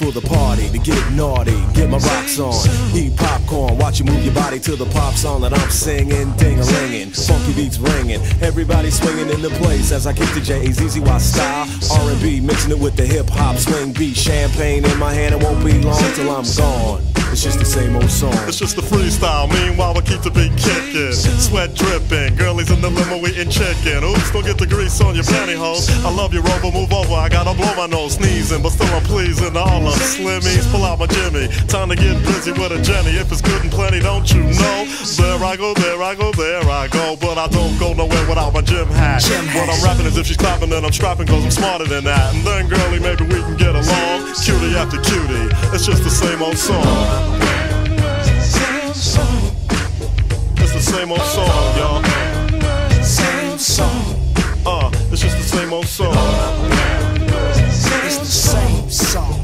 get naughty, get my rocks on, eat popcorn, watch you move your body to the pop song that I'm singing, ding a linging, funky beats ringing, everybody swinging in the place as I kick the J A Z Z Y style, R&B mixing it with the hip hop swing beat, champagne in my hand, it won't be long till I'm gone. It's just the same old song. It's just a freestyle. Meanwhile, we keep the beat kicking. Sweat dripping. In the limo eating chicken. Oops, don't get the grease on your pantyhose. I love you, Rover. Move over. I gotta blow my nose, sneezing, but still I'm pleasing. All of slimmies, pull out my Jimmy. Time to get busy with a Jenny. If it's good and plenty, don't you know? There I go, there I go, there I go. But I don't go nowhere without my gym hat. What. I'm rapping is if she's clapping, then I'm strapping, cause I'm smarter than that. And then, girlie, maybe we can get along. Cutie after cutie. It's just the same old song. It's the same old song, y'all. Song. Uh, it's just the same old song. It's the same song.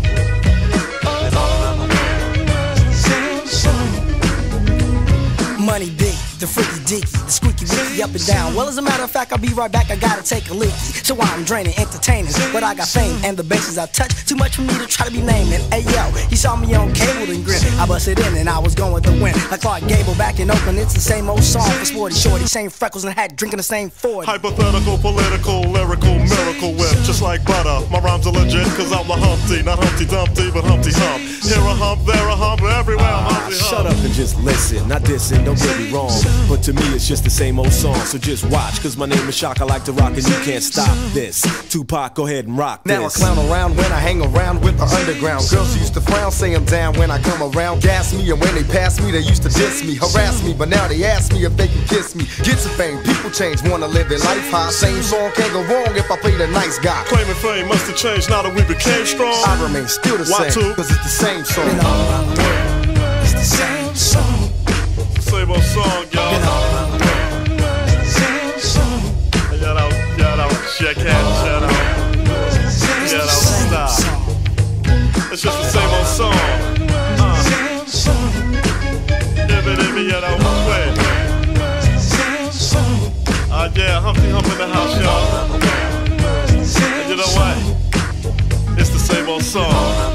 Money big, the freaky dicky, the squeaky wicky up and down. Well, as a matter of fact, I'll be right back. I gotta take a leaky. So I'm draining entertainers, but I got fame and the bases I touch. Too much for me to try to be naming. Hey yo, he saw me on cable and grin. I busted in and I was going to win. Like Clark Gable back in Oakland, it's the same old song for Sporty Shorty. Same freckles and hat, drinking the same Ford. Hypothetical, political, lyrical, miracle whip. Just like butter. My rhymes are legit, cause I'm the Humpty. Not Humpty Dumpty, but Humpty Hump. Here a hump, there a hump, everywhere I'm Ah, Humpty shut up and just listen. Not dissing, don't get me wrong. But to me, it's just the same old song. So just watch, cause my name is Shock. I like to rock, and you can't stop this. Tupac, go ahead and rock Now I this. clown around when I hang around with the underground. Girls used to frown, say I'm down when I come around. Gas me, and when they pass me, they used to diss me, harass me. But now they ask me if they can kiss me. Get some fame, people change, wanna live their life high. Same song can't go wrong if I play the nice guy. Claiming fame must have changed now that we became strong. I remain still the Why same, two? cause it's the same Been song. all around the world, it's the same song on song, y'all. Y'all out, y'all out, check hat, shout out. Y'all out, stop. It's just the same old song. Uh. uh. Yeah, Humpty Hump in the house, y'all. And you know what? It's the same old song.